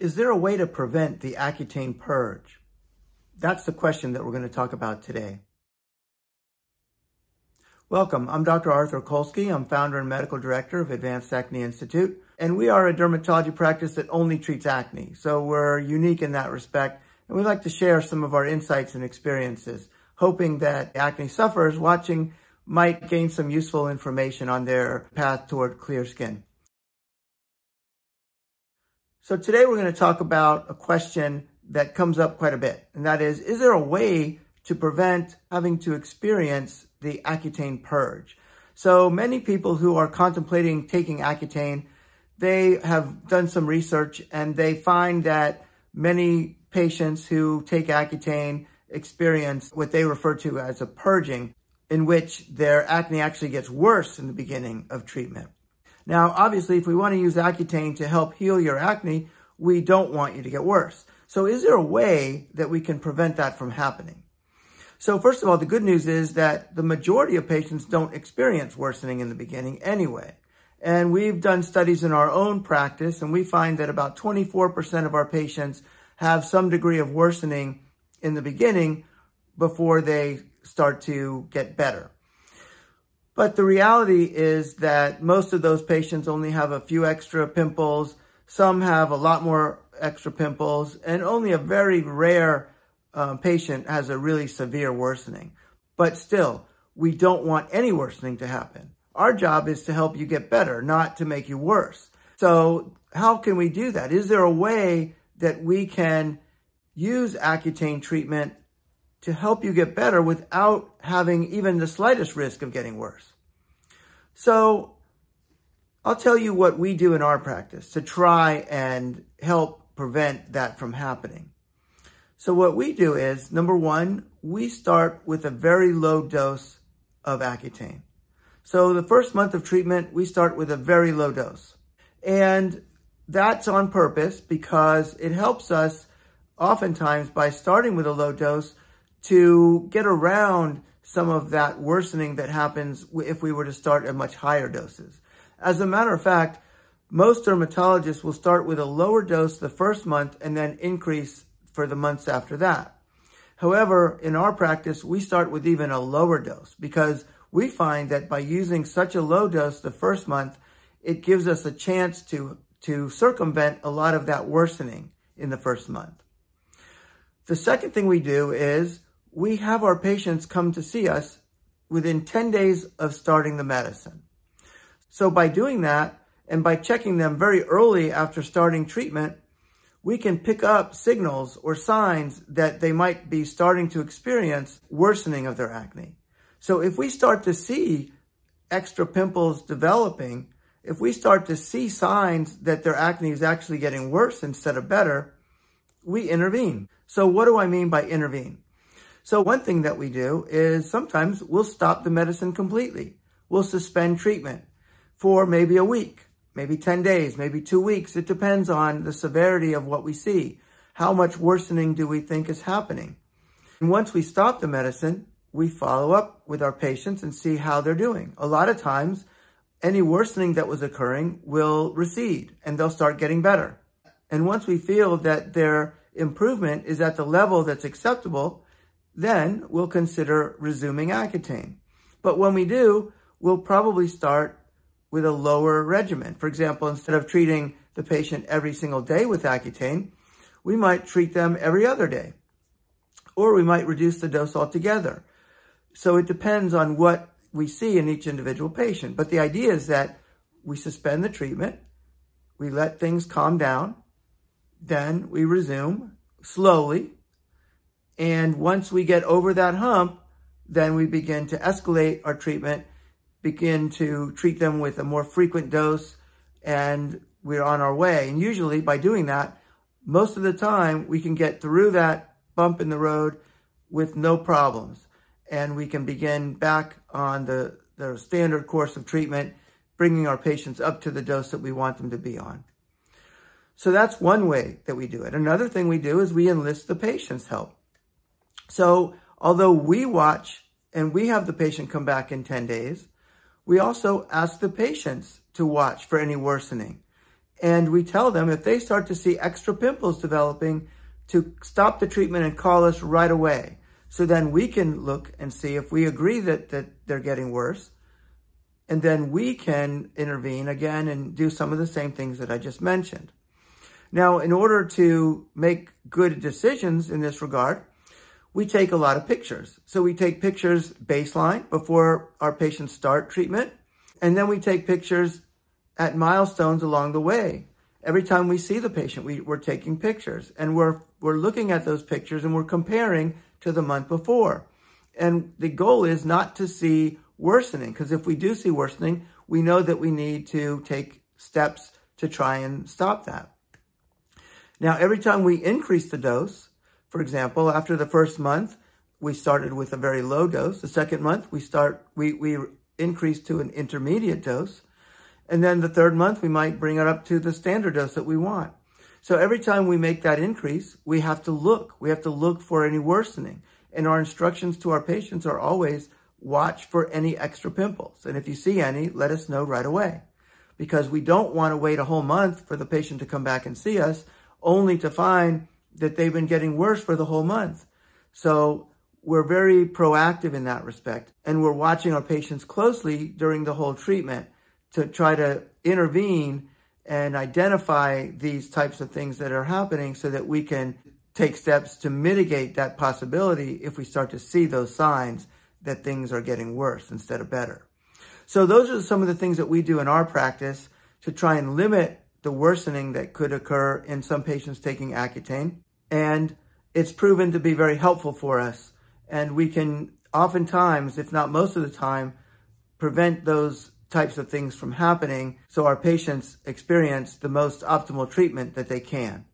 Is there a way to prevent the Accutane purge? That's the question that we're going to talk about today. Welcome, I'm Dr. Arthur Kolsky. I'm founder and medical director of Advanced Acne Institute, and we are a dermatology practice that only treats acne. So we're unique in that respect, and we'd like to share some of our insights and experiences, hoping that acne sufferers watching might gain some useful information on their path toward clear skin. So today we're going to talk about a question that comes up quite a bit, and that is, is there a way to prevent having to experience the Accutane purge? So many people who are contemplating taking Accutane, they have done some research and they find that many patients who take Accutane experience what they refer to as a purging, in which their acne actually gets worse in the beginning of treatment. Now, obviously, if we want to use Accutane to help heal your acne, we don't want you to get worse. So is there a way that we can prevent that from happening? So first of all, the good news is that the majority of patients don't experience worsening in the beginning anyway. And we've done studies in our own practice, and we find that about 24% of our patients have some degree of worsening in the beginning before they start to get better. But the reality is that most of those patients only have a few extra pimples. Some have a lot more extra pimples and only a very rare um, patient has a really severe worsening. But still, we don't want any worsening to happen. Our job is to help you get better, not to make you worse. So how can we do that? Is there a way that we can use Accutane treatment to help you get better without having even the slightest risk of getting worse. So I'll tell you what we do in our practice to try and help prevent that from happening. So what we do is, number one, we start with a very low dose of Accutane. So the first month of treatment, we start with a very low dose. And that's on purpose because it helps us oftentimes by starting with a low dose to get around some of that worsening that happens if we were to start at much higher doses. As a matter of fact, most dermatologists will start with a lower dose the first month and then increase for the months after that. However, in our practice, we start with even a lower dose because we find that by using such a low dose the first month, it gives us a chance to, to circumvent a lot of that worsening in the first month. The second thing we do is we have our patients come to see us within 10 days of starting the medicine. So by doing that and by checking them very early after starting treatment, we can pick up signals or signs that they might be starting to experience worsening of their acne. So if we start to see extra pimples developing, if we start to see signs that their acne is actually getting worse instead of better, we intervene. So what do I mean by intervene? So one thing that we do is sometimes we'll stop the medicine completely. We'll suspend treatment for maybe a week, maybe 10 days, maybe two weeks. It depends on the severity of what we see. How much worsening do we think is happening? And once we stop the medicine, we follow up with our patients and see how they're doing. A lot of times, any worsening that was occurring will recede and they'll start getting better. And once we feel that their improvement is at the level that's acceptable, then we'll consider resuming Accutane. But when we do, we'll probably start with a lower regimen. For example, instead of treating the patient every single day with Accutane, we might treat them every other day. Or we might reduce the dose altogether. So it depends on what we see in each individual patient. But the idea is that we suspend the treatment, we let things calm down, then we resume slowly. And once we get over that hump, then we begin to escalate our treatment, begin to treat them with a more frequent dose, and we're on our way. And usually by doing that, most of the time we can get through that bump in the road with no problems. And we can begin back on the, the standard course of treatment, bringing our patients up to the dose that we want them to be on. So that's one way that we do it. Another thing we do is we enlist the patient's help. So although we watch and we have the patient come back in 10 days, we also ask the patients to watch for any worsening. And we tell them if they start to see extra pimples developing to stop the treatment and call us right away. So then we can look and see if we agree that, that they're getting worse. And then we can intervene again and do some of the same things that I just mentioned. Now, in order to make good decisions in this regard, we take a lot of pictures. So we take pictures baseline before our patients start treatment. And then we take pictures at milestones along the way. Every time we see the patient, we, we're taking pictures and we're, we're looking at those pictures and we're comparing to the month before. And the goal is not to see worsening, because if we do see worsening, we know that we need to take steps to try and stop that. Now, every time we increase the dose, for example, after the first month, we started with a very low dose. The second month, we start we we increase to an intermediate dose. And then the third month, we might bring it up to the standard dose that we want. So every time we make that increase, we have to look. We have to look for any worsening. And our instructions to our patients are always watch for any extra pimples. And if you see any, let us know right away. Because we don't want to wait a whole month for the patient to come back and see us, only to find that they've been getting worse for the whole month. So we're very proactive in that respect. And we're watching our patients closely during the whole treatment to try to intervene and identify these types of things that are happening so that we can take steps to mitigate that possibility if we start to see those signs that things are getting worse instead of better. So those are some of the things that we do in our practice to try and limit the worsening that could occur in some patients taking Accutane. And it's proven to be very helpful for us. And we can oftentimes, if not most of the time, prevent those types of things from happening so our patients experience the most optimal treatment that they can.